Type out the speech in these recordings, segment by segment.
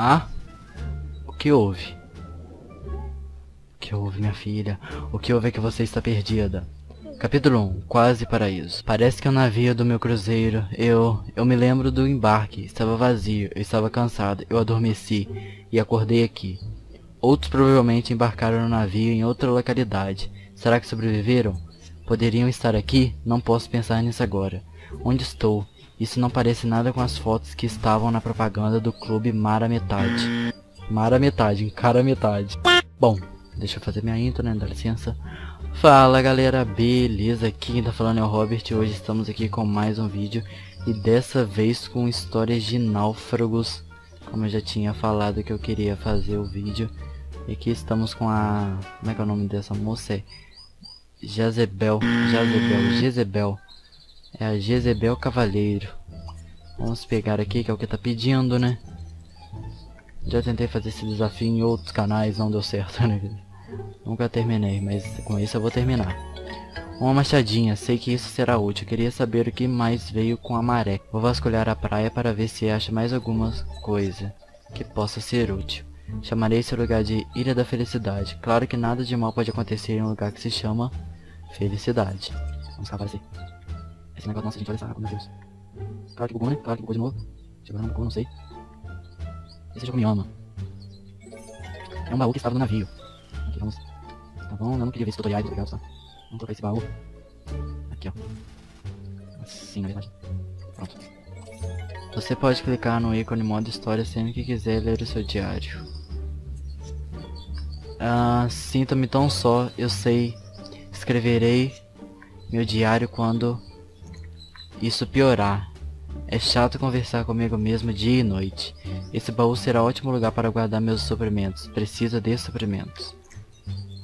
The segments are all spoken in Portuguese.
Ah? O que houve? O que houve, minha filha? O que houve é que você está perdida. Capítulo 1 Quase Paraíso Parece que o navio do meu cruzeiro. Eu... Eu me lembro do embarque. Estava vazio. Eu estava cansado. Eu adormeci. E acordei aqui. Outros provavelmente embarcaram no navio em outra localidade. Será que sobreviveram? Poderiam estar aqui? Não posso pensar nisso agora. Onde estou? Isso não parece nada com as fotos que estavam na propaganda do clube Mara Metade. Mara Metade, encara metade. Bom, deixa eu fazer minha intro, né? Dá licença. Fala galera, beleza? Aqui quem tá falando é o Robert hoje estamos aqui com mais um vídeo e dessa vez com histórias de náufragos, como eu já tinha falado que eu queria fazer o vídeo. E aqui estamos com a... como é que é o nome dessa moça? É Jezebel, Jezebel, Jezebel. É a Jezebel Cavaleiro. Vamos pegar aqui, que é o que tá pedindo, né? Já tentei fazer esse desafio em outros canais, não deu certo, né? Nunca terminei, mas com isso eu vou terminar. Uma machadinha, sei que isso será útil. Queria saber o que mais veio com a maré. Vou vasculhar a praia para ver se acha mais alguma coisa que possa ser útil. Chamarei esse lugar de Ilha da Felicidade. Claro que nada de mal pode acontecer em um lugar que se chama Felicidade. Vamos cá, aparecer. Esse negócio, nossa, gente, olha essa meu Deus. Claro que bugou, né? Claro que bugou de novo. Chegou não bugou, não sei. Esse jogo me ama. É um baú que estava no navio. Aqui, vamos. Tá bom, eu não queria ver esse tutorial, obrigado, tá? Vamos trocar esse baú. Aqui, ó. Assim, na verdade. Pronto. Você pode clicar no ícone modo história sempre que quiser ler o seu diário. Ah, sinto-me tão só, eu sei. Escreverei meu diário quando isso piorar. É chato conversar comigo mesmo dia e noite. Esse baú será ótimo lugar para guardar meus suprimentos. Preciso de suprimentos.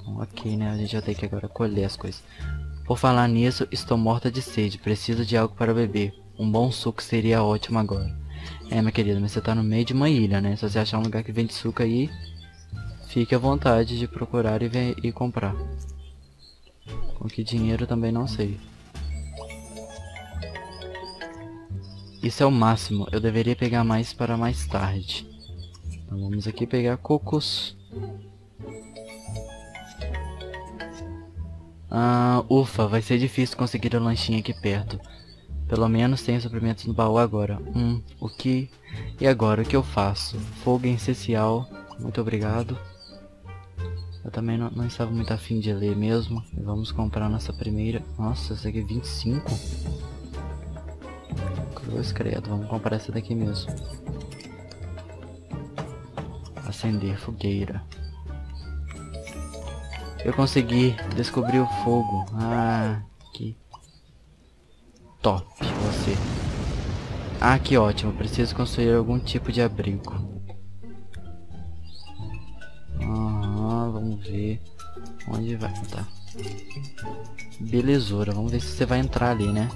Então, ok, né? A gente vai ter que agora colher as coisas. Por falar nisso, estou morta de sede. Preciso de algo para beber. Um bom suco seria ótimo agora. É, minha querida, mas você tá no meio de uma ilha, né? Se você achar um lugar que vende suco aí, fique à vontade de procurar e, e comprar. Com que dinheiro também não sei. Isso é o máximo. Eu deveria pegar mais para mais tarde. Então vamos aqui pegar cocos. Ah, ufa, vai ser difícil conseguir o um lanchinho aqui perto. Pelo menos tenho suprimentos no baú agora. Hum, o que? E agora, o que eu faço? Fogo essencial. Muito obrigado. Eu também não, não estava muito afim de ler mesmo. Vamos comprar nossa primeira... Nossa, essa aqui é 25? Cruz credo, vamos comprar essa daqui mesmo. Acender fogueira. Eu consegui descobrir o fogo. Ah, que top você. Ah, que ótimo. Preciso construir algum tipo de abrigo. Ah, vamos ver. Onde vai? Tá. Belezura. Vamos ver se você vai entrar ali, né?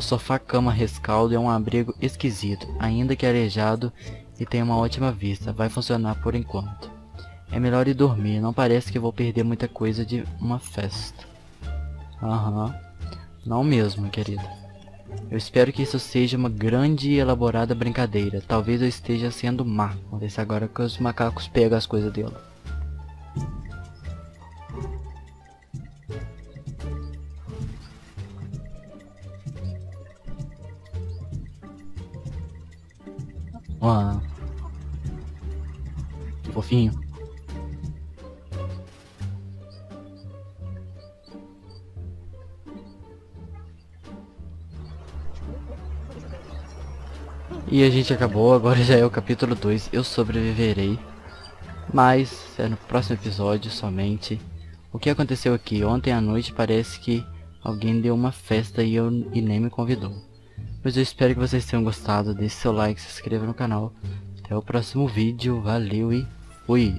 O sofá-cama rescaldo é um abrigo esquisito, ainda que arejado e tem uma ótima vista. Vai funcionar por enquanto. É melhor ir dormir, não parece que vou perder muita coisa de uma festa. Aham. Uhum. Não mesmo, querida. Eu espero que isso seja uma grande e elaborada brincadeira. Talvez eu esteja sendo má. Vamos ver se agora que os macacos pegam as coisas dele. Que fofinho. E a gente acabou, agora já é o capítulo 2, eu sobreviverei. Mas é no próximo episódio somente. O que aconteceu aqui? Ontem à noite parece que alguém deu uma festa e, eu, e nem me convidou. Mas eu espero que vocês tenham gostado. Deixe seu like, se inscreva no canal. Até o próximo vídeo. Valeu e fui!